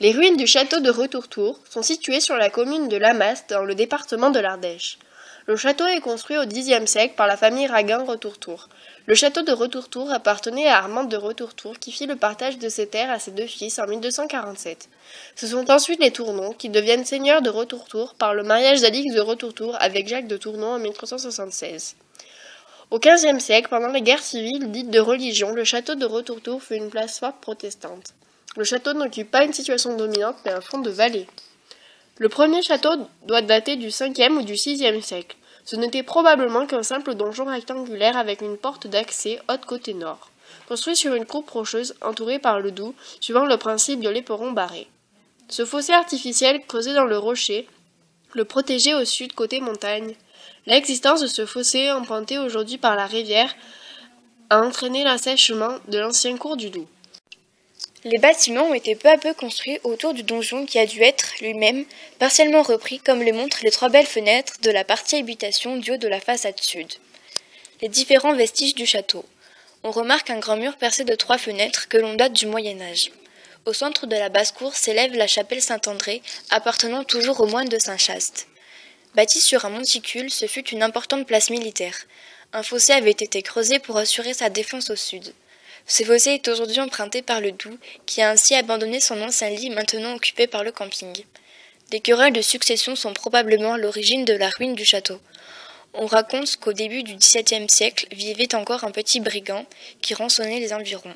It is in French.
Les ruines du château de Retourtour sont situées sur la commune de Lamas dans le département de l'Ardèche. Le château est construit au Xe siècle par la famille Raguin Retourtour. Le château de Retourtour appartenait à Armand de Retourtour qui fit le partage de ses terres à ses deux fils en 1247. Ce sont ensuite les Tournon qui deviennent seigneurs de Retourtour par le mariage d'Alix de Retourtour avec Jacques de Tournon en 1376. Au XVe siècle, pendant les guerres civiles dites de religion, le château de Retourtour fut une place forte protestante. Le château n'occupe pas une situation dominante mais un fond de vallée. Le premier château doit dater du 5e ou du 6e siècle. Ce n'était probablement qu'un simple donjon rectangulaire avec une porte d'accès haute côté nord, construit sur une croupe rocheuse entourée par le Doubs, suivant le principe de l'éperon barré. Ce fossé artificiel creusé dans le rocher le protégeait au sud côté montagne. L'existence de ce fossé emprunté aujourd'hui par la rivière a entraîné l'assèchement de l'ancien cours du Doubs. Les bâtiments ont été peu à peu construits autour du donjon qui a dû être, lui-même, partiellement repris comme le montrent les trois belles fenêtres de la partie habitation du haut de la façade sud. Les différents vestiges du château. On remarque un grand mur percé de trois fenêtres que l'on date du Moyen Âge. Au centre de la basse-cour s'élève la chapelle Saint-André, appartenant toujours au moine de Saint-Chaste. Bâtie sur un monticule, ce fut une importante place militaire. Un fossé avait été creusé pour assurer sa défense au sud. Ce fossé est aujourd'hui emprunté par le Doubs, qui a ainsi abandonné son ancien lit maintenant occupé par le camping. Des querelles de succession sont probablement l'origine de la ruine du château. On raconte qu'au début du XVIIe siècle vivait encore un petit brigand qui rançonnait les environs.